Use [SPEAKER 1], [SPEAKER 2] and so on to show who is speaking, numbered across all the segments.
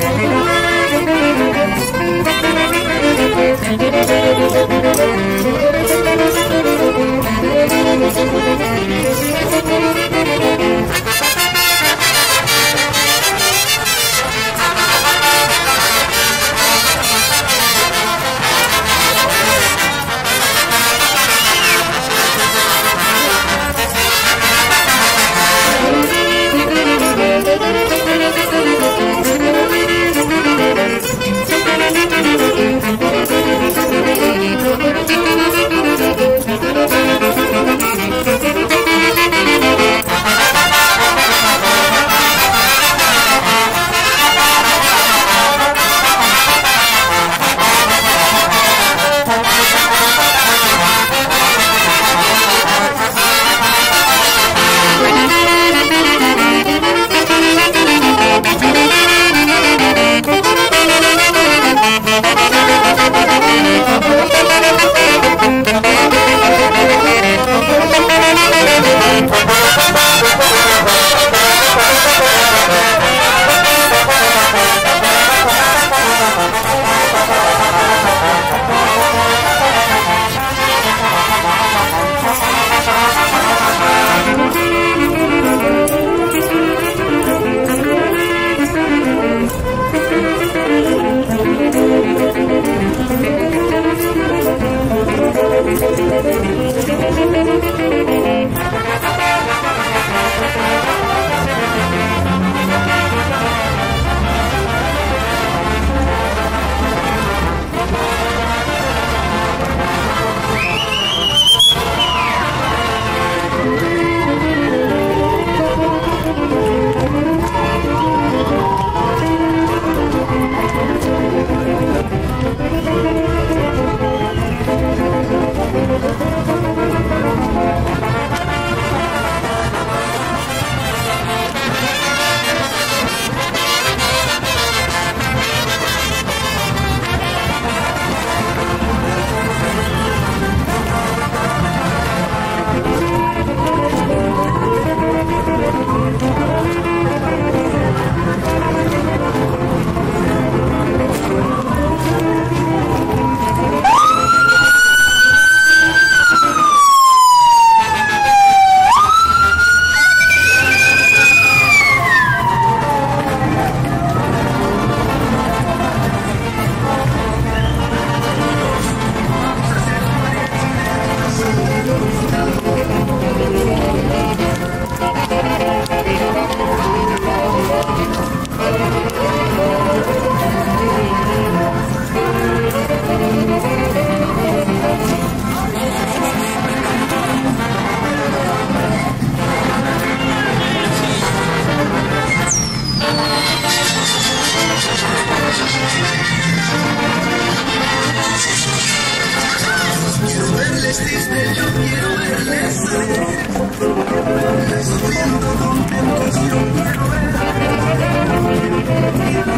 [SPEAKER 1] Thank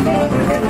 [SPEAKER 1] Thank you.